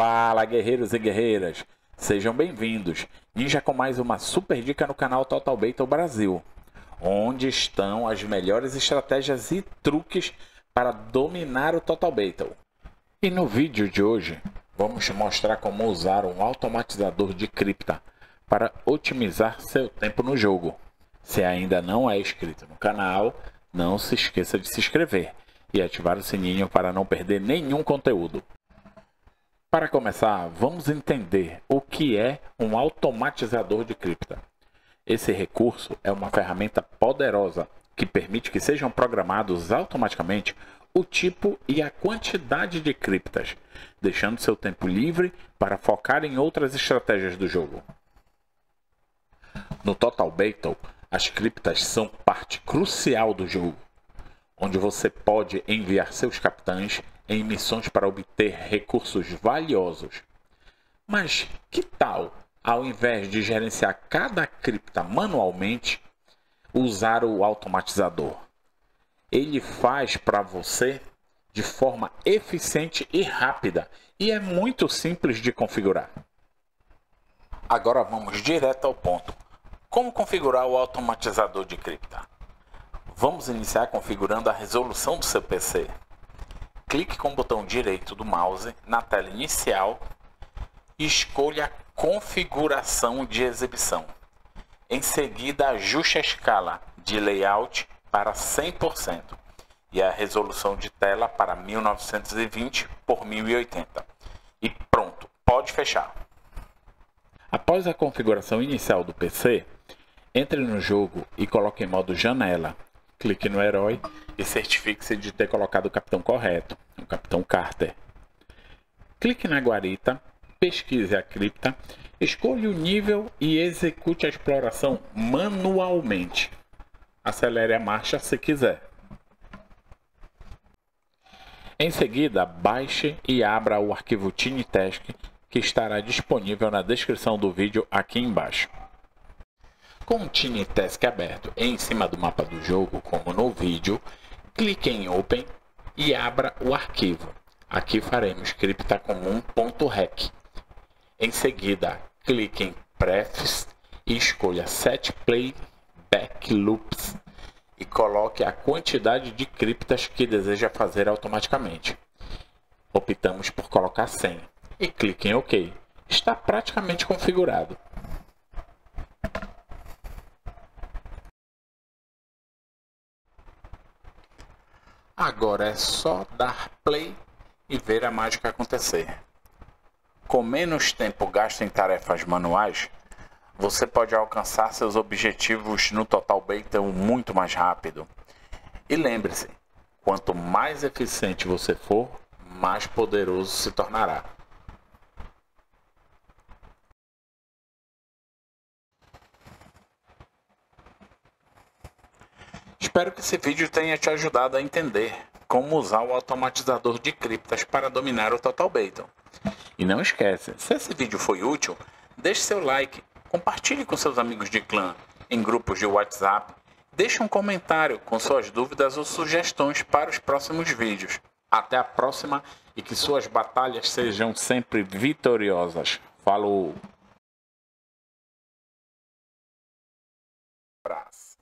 Fala, guerreiros e guerreiras! Sejam bem-vindos. Ninja com mais uma super dica no canal Total Battle Brasil, onde estão as melhores estratégias e truques para dominar o Total Battle. E no vídeo de hoje, vamos mostrar como usar um automatizador de cripta para otimizar seu tempo no jogo. Se ainda não é inscrito no canal, não se esqueça de se inscrever e ativar o sininho para não perder nenhum conteúdo. Para começar, vamos entender o que é um automatizador de cripta. Esse recurso é uma ferramenta poderosa que permite que sejam programados automaticamente o tipo e a quantidade de criptas, deixando seu tempo livre para focar em outras estratégias do jogo. No Total Battle, as criptas são parte crucial do jogo, onde você pode enviar seus capitães em missões para obter recursos valiosos. Mas que tal, ao invés de gerenciar cada cripta manualmente, usar o automatizador? Ele faz para você de forma eficiente e rápida e é muito simples de configurar. Agora vamos direto ao ponto. Como configurar o automatizador de cripta? Vamos iniciar configurando a resolução do seu PC clique com o botão direito do mouse na tela inicial e escolha Configuração de exibição. Em seguida, ajuste a escala de layout para 100% e a resolução de tela para 1920 por 1080. E pronto, pode fechar. Após a configuração inicial do PC, entre no jogo e coloque em modo janela clique no herói e certifique-se de ter colocado o capitão correto, o capitão Carter. Clique na guarita, pesquise a cripta, escolha o nível e execute a exploração manualmente. Acelere a marcha se quiser. Em seguida, baixe e abra o arquivo TinyTask que estará disponível na descrição do vídeo aqui embaixo. Com o Tiny Task aberto em cima do mapa do jogo, como no vídeo, clique em Open e abra o arquivo. Aqui faremos cripta comum.rec. Em seguida, clique em Prefs e escolha Set Playback Loops e coloque a quantidade de criptas que deseja fazer automaticamente. Optamos por colocar 100 e clique em OK. Está praticamente configurado. Agora é só dar play e ver a mágica acontecer. Com menos tempo gasto em tarefas manuais, você pode alcançar seus objetivos no Total Battle muito mais rápido. E lembre-se, quanto mais eficiente você for, mais poderoso se tornará. Espero que esse vídeo tenha te ajudado a entender como usar o automatizador de criptas para dominar o Total Baiton. E não esquece, se esse vídeo foi útil, deixe seu like, compartilhe com seus amigos de clã, em grupos de WhatsApp, deixe um comentário com suas dúvidas ou sugestões para os próximos vídeos. Até a próxima e que suas batalhas sejam sempre vitoriosas. Falou! Abraço.